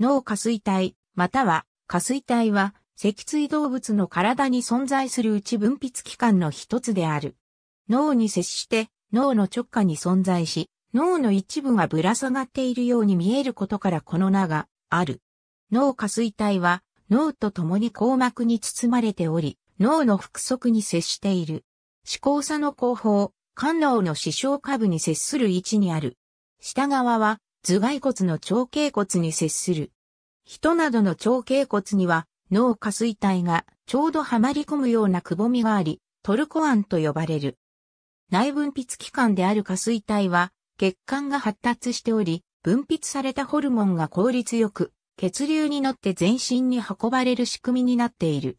脳下垂体、または下垂体は、脊椎動物の体に存在する内分泌器官の一つである。脳に接して脳の直下に存在し、脳の一部がぶら下がっているように見えることからこの名がある。脳下垂体は脳と共に硬膜に包まれており、脳の腹側に接している。思考差の後方、肝脳の視床下部に接する位置にある。下側は頭蓋骨の長頸骨に接する。人などの長頸骨には脳下垂体がちょうどはまり込むようなくぼみがあり、トルコ案と呼ばれる。内分泌器官である下垂体は血管が発達しており、分泌されたホルモンが効率よく、血流に乗って全身に運ばれる仕組みになっている。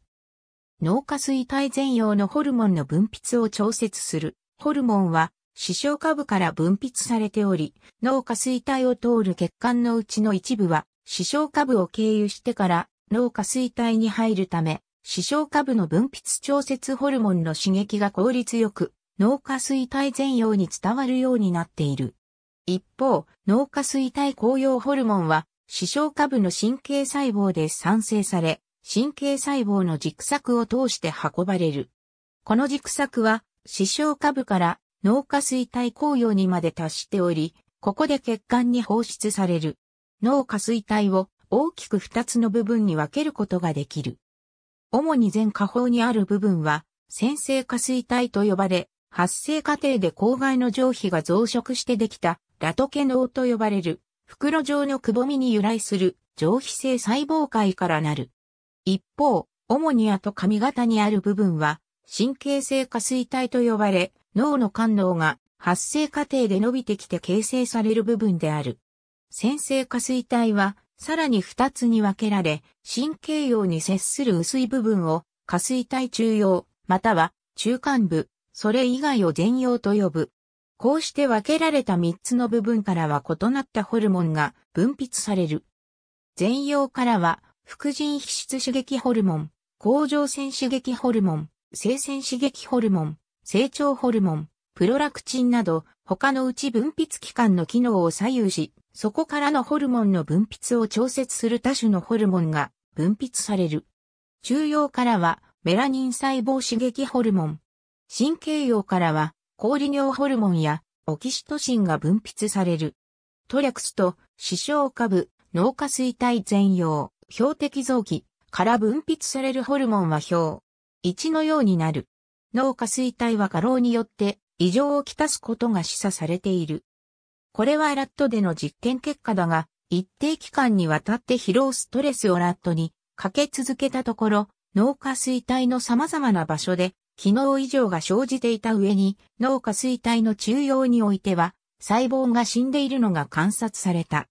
脳下垂体全用のホルモンの分泌を調節する。ホルモンは、視床下部から分泌されており、脳下垂体を通る血管のうちの一部は、視床下部を経由してから脳下垂体に入るため、視床下部の分泌調節ホルモンの刺激が効率よく、脳下垂体全容に伝わるようになっている。一方、脳下垂体高葉ホルモンは、視床下部の神経細胞で産生され、神経細胞の軸索を通して運ばれる。この軸索は、視床下部から脳下垂体高葉にまで達しており、ここで血管に放出される。脳下垂体を大きく二つの部分に分けることができる。主に全下方にある部分は、先生下垂体と呼ばれ、発生過程で郊外の上皮が増殖してできたラトケ脳と呼ばれる袋状のくぼみに由来する上皮性細胞界からなる。一方、主に後髪型にある部分は神経性下垂体と呼ばれ脳の肝脳が発生過程で伸びてきて形成される部分である。先生下垂体はさらに二つに分けられ神経葉に接する薄い部分を下垂体中葉または中間部それ以外を全葉と呼ぶ。こうして分けられた三つの部分からは異なったホルモンが分泌される。全葉からは、副腎皮質刺激ホルモン、甲状腺刺激ホルモン、生鮮刺激ホルモン、成長ホルモン、プロラクチンなど、他のうち分泌器官の機能を左右し、そこからのホルモンの分泌を調節する多種のホルモンが分泌される。中葉からは、メラニン細胞刺激ホルモン、神経葉からは、氷尿ホルモンやオキシトシンが分泌される。トレクスと視床下部、脳下垂体全葉、標的臓器から分泌されるホルモンは表。1のようになる。脳下垂体は過労によって異常をきたすことが示唆されている。これはラットでの実験結果だが、一定期間にわたって疲労ストレスをラットにかけ続けたところ、脳下垂体の様々な場所で機能異常が生じていた上に脳下垂体の中央においては細胞が死んでいるのが観察された。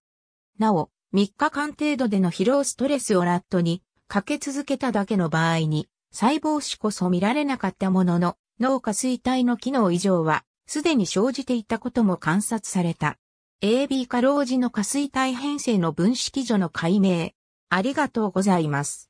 なお、3日間程度での疲労ストレスをラットにかけ続けただけの場合に細胞死こそ見られなかったものの脳下垂体の機能異常はすでに生じていたことも観察された。AB 過労時の下垂体編成の分子基準の解明。ありがとうございます。